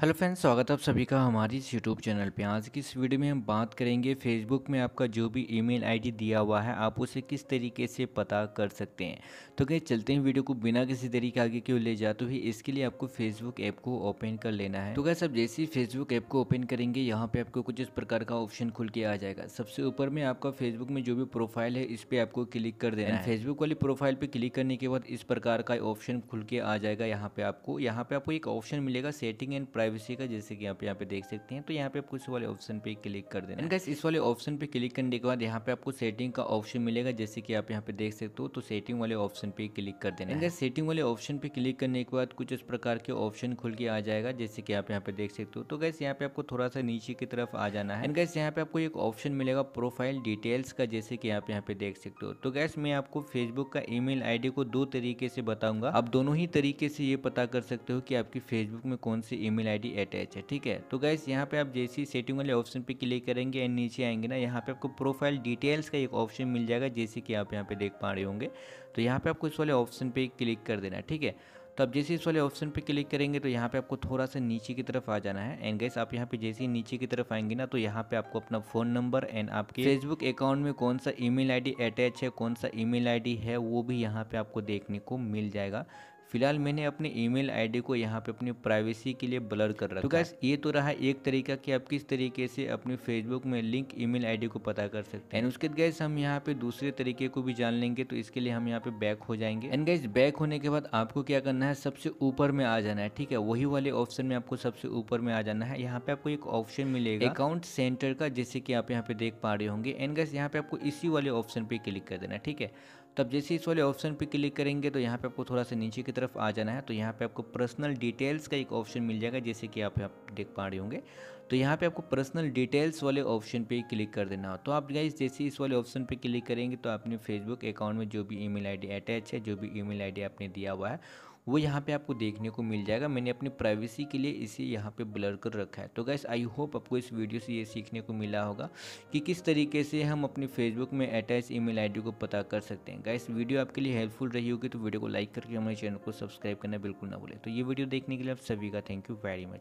Hello friends स्वागत है आप सभी का हमारी इस यूट्यूब चैनल पे। आज की इस वीडियो में हम बात करेंगे फेसबुक में आपका जो भी ईमेल आईडी दिया हुआ है आप उसे किस तरीके से पता कर सकते हैं। तो कहीं चलते हैं वीडियो को बिना किसी तरीके आगे क्यों ले जाते हुए। इसके लिए आपको फेसबुक ऐप को ओपन कर लेना है। तो क्या सब जैसे ही फेसबुक ऐप को ओपन करेंगे यहाँ पे आपको कुछ इस प्रकार का ऑप्शन खुल के आ जाएगा। सबसे ऊपर में आपका फेसबुक में जो भी प्रोफ़ाइल है इस पर आपको क्लिक कर देना है। फेसबुक वाली प्रोफ़ाइल पर क्लिक करने के बाद इस प्रकार का ऑप्शन खुल के आ जाएगा यहाँ पे आपको। यहाँ पे आपको एक ऑप्शन मिलेगा सेटिंग एंड प्राइवेसी का जैसे कि आप यहाँ पे देख सकते हैं तो यहाँ पे आपको इस वाले ऑप्शन पे क्लिक कर देना है। इस वाले ऑप्शन पे क्लिक करने के बाद यहाँ पे आपको सेटिंग का ऑप्शन मिलेगा जैसे कि आप यहाँ पे देख सकते हो तो सेटिंग वाले ऑप्शन पे क्लिक कर देना है। सेटिंग वाले ऑप्शन पे क्लिक करने के बाद कुछ इस प्रकार के ऑप्शन खुल के आ जाएगा जैसे कि आप यहाँ पे देख सकते हो। तो गैस यहाँ पे आपको थोड़ा सा नीचे की तरफ़ आ जाना है। गैस यहाँ पे आपको एक ऑप्शन मिलेगा प्रोफ़ाइल डिटेल्स का जैसे कि आप यहाँ पे देख सकते हो। तो गैस मैं आपको फेसबुक का ईमेल आईडी को दो तरीके से बताऊँगा। आप दोनों ही तरीके से ये पता कर सकते हो कि आपकी फेसबुक में कौन सी ईमेल आईडी अटैच है, ठीक है? तो गैस यहाँ पे आप जैसे सेटिंग वाले ऑप्शन पे क्लिक करेंगे एंड नीचे आएँगे ना, यहाँ पे आपको प्रोफ़ाइल डिटेल्स का एक ऑप्शन मिल जाएगा, जैसे कि आप यहाँ पे देख पा रहे होंगे। तो यहाँ पे आपको इस वाले ऑप्शन पे क्लिक कर देना ठीक है? तो आप जैसे इस वाले ऑप्शन पे क्लिक करेंगे तो यहाँ पे आपको थोड़ा सा नीचे की तरफ़ आ जाना है। एंड गैस आप यहाँ पे जैसे ही नीचे की तरफ़ आएँगे ना तो यहाँ पे आपको अपना फ़ोन नंबर एंड आपके फेसबुक अकाउंट में कौन सा ईमेल आईडी अटैच है, कौन सा ईमेल आईडी है, वो भी यहाँ पे आपको देखने को मिल जाएगा। फ़िलहाल मैंने अपने ईमेल आईडी को यहाँ पे अपनी प्राइवेसी के लिए ब्लर कर रखा तो गैस ये तो रहा एक तरीका कि आप किस तरीके से अपने फेसबुक में लिंक ईमेल आईडी को पता कर सकते हैं। एंड उसके गैस हम यहाँ पे दूसरे तरीके को भी जान लेंगे तो इसके लिए हम यहाँ पे बैक हो जाएँगे। एंड गैस बैक होने के बाद आपको क्या करना है सबसे ऊपर में आ जाना है ठीक है? वही वाले ऑप्शन में आपको सबसे ऊपर में आ जाना है। यहाँ पे आपको एक ऑप्शन मिलेगा अकाउंट सेंटर का जैसे कि आप यहाँ पे देख पा रहे होंगे। एंड गैस यहाँ पे आपको इसी वाले ऑप्शन पे क्लिक कर देना ठीक है? तब जैसे इस वाले ऑप्शन पे क्लिक करेंगे तो यहाँ पे आपको थोड़ा सा नीचे की तरफ़ आ जाना है तो यहाँ पे आपको पर्सनल डिटेल्स का एक ऑप्शन मिल जाएगा, जैसे कि आप यहाँ देख पा रहे होंगे। तो यहाँ पे आपको पर्सनल डिटेल्स वाले ऑप्शन पे क्लिक कर देना। हो तो आप गाइस जैसे इस वाले ऑप्शन पे क्लिक करेंगे तो अपने फेसबुक अकाउंट में जो भी ईमेल आईडी अटैच है, जो भी ईमेल आईडी आपने दिया हुआ है वो यहाँ पे आपको देखने को मिल जाएगा। मैंने अपनी प्राइवेसी के लिए इसे यहाँ पे ब्लर कर रखा है। तो गैस आई होप आपको इस वीडियो से ये सीखने को मिला होगा कि किस तरीके से हम अपने फेसबुक में अटैच ईमेल आईडी को पता कर सकते हैं। गैस वीडियो आपके लिए हेल्पफुल रही होगी तो वीडियो को लाइक करके हमारे चैनल को सब्सक्राइब करना बिल्कुल ना भूलें। तो ये वीडियो देखने के लिए आप सभी का थैंक यू वेरी मच